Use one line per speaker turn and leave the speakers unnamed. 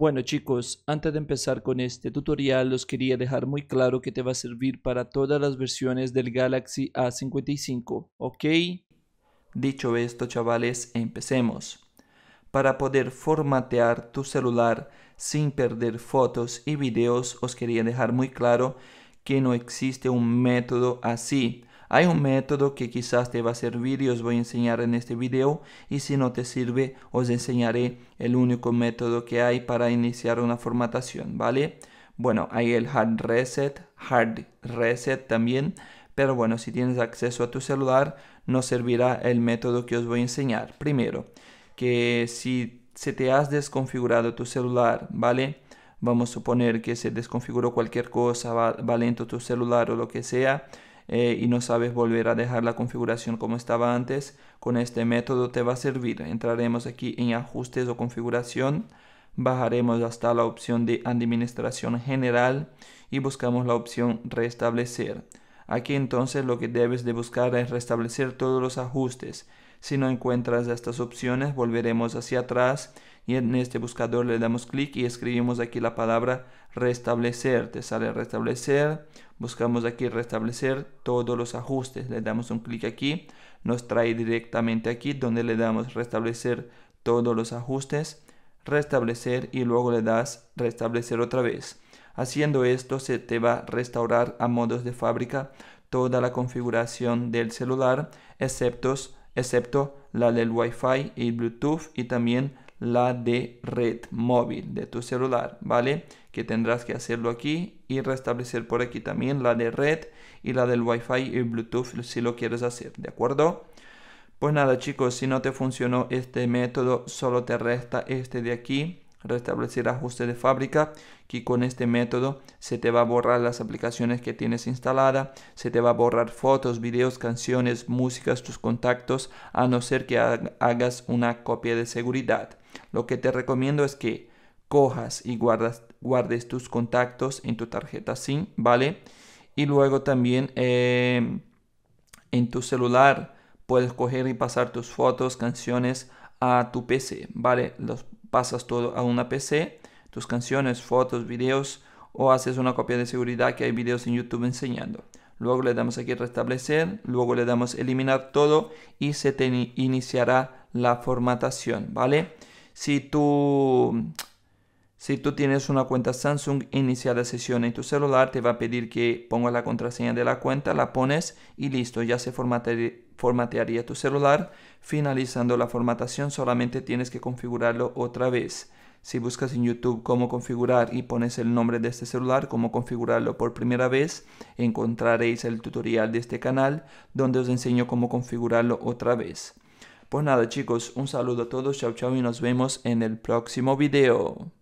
Bueno chicos, antes de empezar con este tutorial os quería dejar muy claro que te va a servir para todas las versiones del Galaxy A55, ¿ok? Dicho esto chavales, empecemos. Para poder formatear tu celular sin perder fotos y videos os quería dejar muy claro que no existe un método así. Hay un método que quizás te va a servir y os voy a enseñar en este video y si no te sirve os enseñaré el único método que hay para iniciar una formatación, ¿vale? Bueno, hay el hard reset, hard reset también, pero bueno, si tienes acceso a tu celular no servirá el método que os voy a enseñar. Primero, que si se te has desconfigurado tu celular, ¿vale? Vamos a suponer que se desconfiguró cualquier cosa, va, tu celular o lo que sea, eh, y no sabes volver a dejar la configuración como estaba antes, con este método te va a servir. Entraremos aquí en ajustes o configuración, bajaremos hasta la opción de administración general y buscamos la opción restablecer. Aquí entonces lo que debes de buscar es restablecer todos los ajustes. Si no encuentras estas opciones, volveremos hacia atrás y en este buscador le damos clic y escribimos aquí la palabra restablecer. Te sale restablecer, buscamos aquí restablecer todos los ajustes. Le damos un clic aquí, nos trae directamente aquí donde le damos restablecer todos los ajustes, restablecer y luego le das restablecer otra vez. Haciendo esto se te va a restaurar a modos de fábrica toda la configuración del celular excepto, excepto la del Wi-Fi y Bluetooth y también la de red móvil de tu celular, ¿vale? Que tendrás que hacerlo aquí y restablecer por aquí también la de red y la del Wi-Fi y Bluetooth si lo quieres hacer, ¿de acuerdo? Pues nada chicos, si no te funcionó este método, solo te resta este de aquí, restablecer ajuste de fábrica, que con este método se te va a borrar las aplicaciones que tienes instalada, se te va a borrar fotos, videos, canciones, músicas, tus contactos, a no ser que hagas una copia de seguridad. Lo que te recomiendo es que cojas y guardas, guardes tus contactos en tu tarjeta SIM, ¿vale? Y luego también eh, en tu celular puedes coger y pasar tus fotos, canciones a tu PC, ¿vale? Los pasas todo a una PC, tus canciones, fotos, videos o haces una copia de seguridad que hay videos en YouTube enseñando. Luego le damos aquí restablecer, luego le damos eliminar todo y se te iniciará la formatación, ¿vale? Si tú, si tú tienes una cuenta Samsung, iniciar la sesión en tu celular, te va a pedir que pongas la contraseña de la cuenta, la pones y listo, ya se formatearía tu celular. Finalizando la formatación, solamente tienes que configurarlo otra vez. Si buscas en YouTube cómo configurar y pones el nombre de este celular, cómo configurarlo por primera vez, encontraréis el tutorial de este canal donde os enseño cómo configurarlo otra vez. Pues nada chicos, un saludo a todos, chao chao y nos vemos en el próximo video.